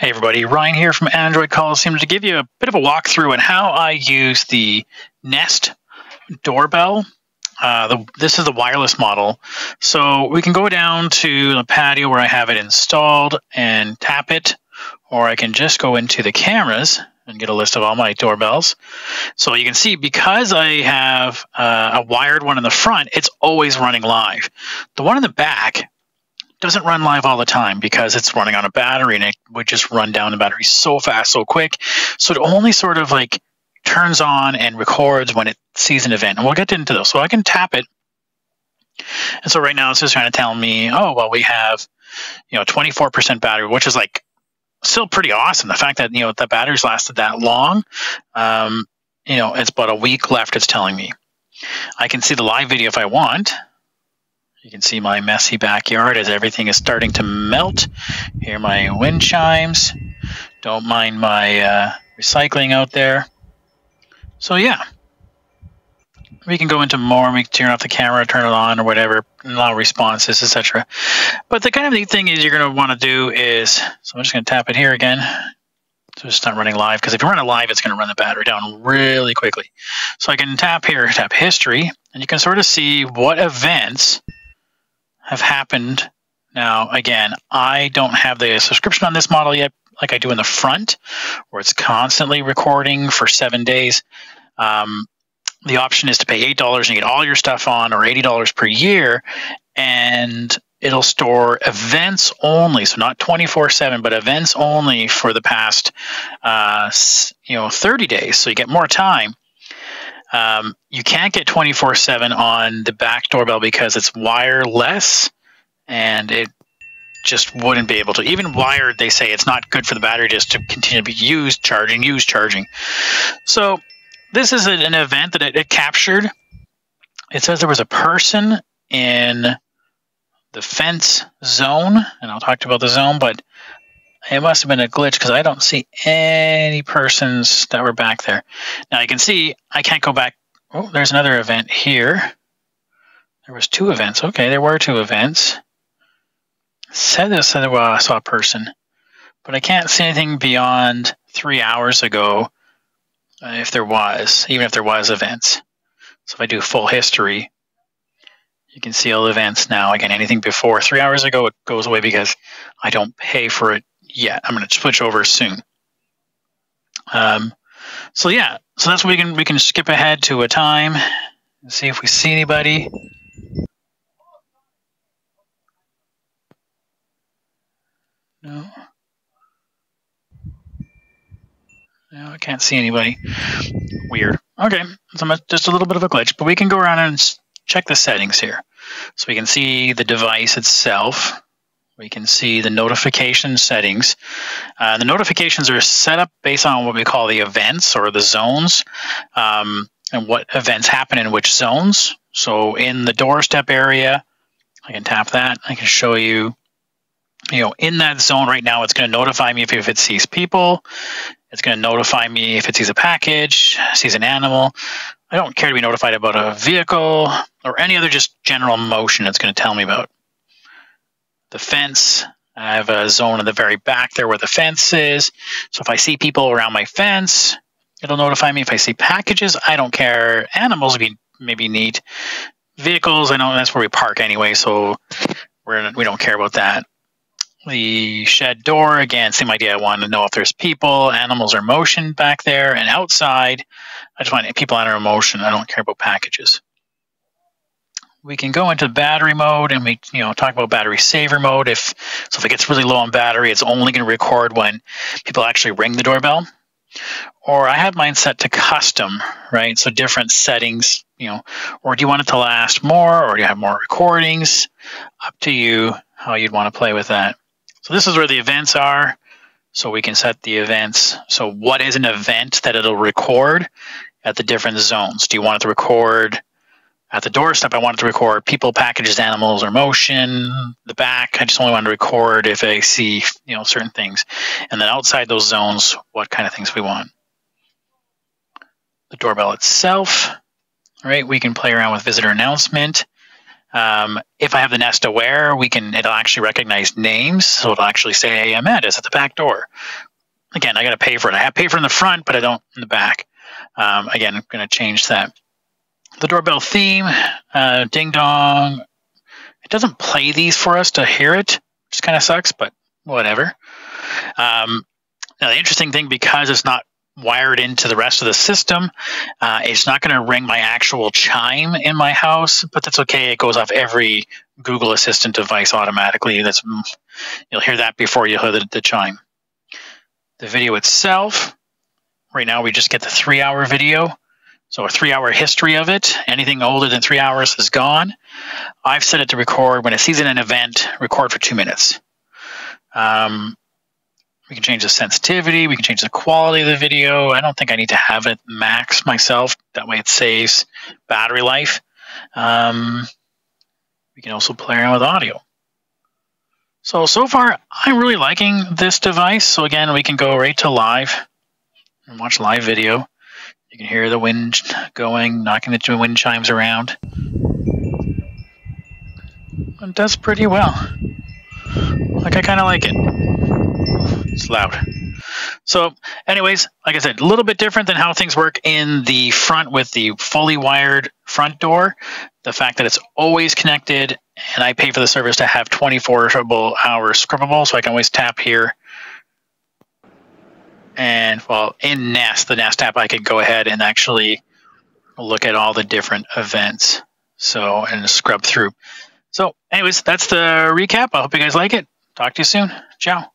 Hey everybody, Ryan here from Android Coliseum to give you a bit of a walkthrough on how I use the Nest doorbell. Uh, the, this is the wireless model. So we can go down to the patio where I have it installed and tap it, or I can just go into the cameras and get a list of all my doorbells. So you can see because I have uh, a wired one in the front, it's always running live. The one in the back doesn't run live all the time because it's running on a battery and it would just run down the battery so fast, so quick. So it only sort of like turns on and records when it sees an event. And we'll get into those. So I can tap it. And so right now it's just trying to tell me, oh, well, we have, you know, 24% battery, which is like still pretty awesome. The fact that, you know, the batteries lasted that long, um, you know, it's about a week left, it's telling me. I can see the live video if I want. You can see my messy backyard as everything is starting to melt. Hear my wind chimes. Don't mind my uh, recycling out there. So yeah, we can go into more. We can turn off the camera, turn it on, or whatever, allow responses, etc. But the kind of neat thing is you're going to want to do is, so I'm just going to tap it here again. So it's not running live because if you run it live, it's going to run the battery down really quickly. So I can tap here, tap history, and you can sort of see what events have happened. Now, again, I don't have the subscription on this model yet, like I do in the front, where it's constantly recording for seven days. Um, the option is to pay $8 and get all your stuff on, or $80 per year, and it'll store events only, so not 24/7, but events only for the past, uh, you know, 30 days. So you get more time. Um, you can't get 24 7 on the back doorbell because it's wireless and it just wouldn't be able to. Even wired, they say it's not good for the battery just to continue to be used, charging, used, charging. So this is an event that it, it captured. It says there was a person in the fence zone, and I'll talk about the zone, but it must have been a glitch because I don't see any persons that were back there. Now you can see I can't go back. Oh, there's another event here. There was two events. Okay, there were two events. Said this said well, I saw a person, but I can't see anything beyond three hours ago. Uh, if there was, even if there was events. So if I do full history, you can see all the events now. Again, anything before three hours ago, it goes away because I don't pay for it yet. I'm going to switch over soon. Um, so yeah, so that's what we can we can skip ahead to a time and see if we see anybody. No. No, I can't see anybody. Weird. Okay, so just a little bit of a glitch, but we can go around and check the settings here. So we can see the device itself we can see the notification settings. Uh, the notifications are set up based on what we call the events or the zones um, and what events happen in which zones. So in the doorstep area, I can tap that. I can show you, you know, in that zone right now, it's going to notify me if, if it sees people. It's going to notify me if it sees a package, sees an animal. I don't care to be notified about a vehicle or any other just general motion it's going to tell me about the fence. I have a zone in the very back there where the fence is. So if I see people around my fence, it'll notify me. If I see packages, I don't care. Animals would be maybe neat. Vehicles, I know that's where we park anyway, so we're, we don't care about that. The shed door, again, same idea. I want to know if there's people, animals, or motion back there. And outside, I just want people under motion. I don't care about packages we can go into battery mode and we you know talk about battery saver mode. If so if it gets really low on battery it's only going to record when people actually ring the doorbell. Or i have mine set to custom right? So different settings you know. Or do you want it to last more or do you have more recordings? Up to you how you'd want to play with that. So this is where the events are so we can set the events. So what is an event that it'll record at the different zones? Do you want it to record at the doorstep, I wanted to record people, packages, animals, or motion. The back, I just only wanted to record if I see, you know, certain things. And then outside those zones, what kind of things we want. The doorbell itself, right? We can play around with visitor announcement. Um, if I have the Nest Aware, we can it'll actually recognize names, so it'll actually say, "Hey, Ahmed is at the back door." Again, I got to pay for it. I have pay for in the front, but I don't in the back. Um, again, I'm going to change that. The doorbell theme, uh, ding dong. It doesn't play these for us to hear it, which kind of sucks, but whatever. Um, now, the interesting thing, because it's not wired into the rest of the system, uh, it's not going to ring my actual chime in my house, but that's okay. It goes off every Google Assistant device automatically. That's you'll hear that before you hear the, the chime. The video itself, right now we just get the three-hour video. So a three-hour history of it. Anything older than three hours is gone. I've set it to record when it sees an event, record for two minutes. Um, we can change the sensitivity. We can change the quality of the video. I don't think I need to have it max myself. That way it saves battery life. Um, we can also play around with audio. So, so far, I'm really liking this device. So again, we can go right to live and watch live video. You can hear the wind going, knocking the wind chimes around. It does pretty well. Like, I kind of like it. It's loud. So, anyways, like I said, a little bit different than how things work in the front with the fully wired front door. The fact that it's always connected, and I pay for the service to have 24 hours scribbable, so I can always tap here. And well, in Nest, the Nest app, I could go ahead and actually look at all the different events. So, and scrub through. So, anyways, that's the recap. I hope you guys like it. Talk to you soon. Ciao.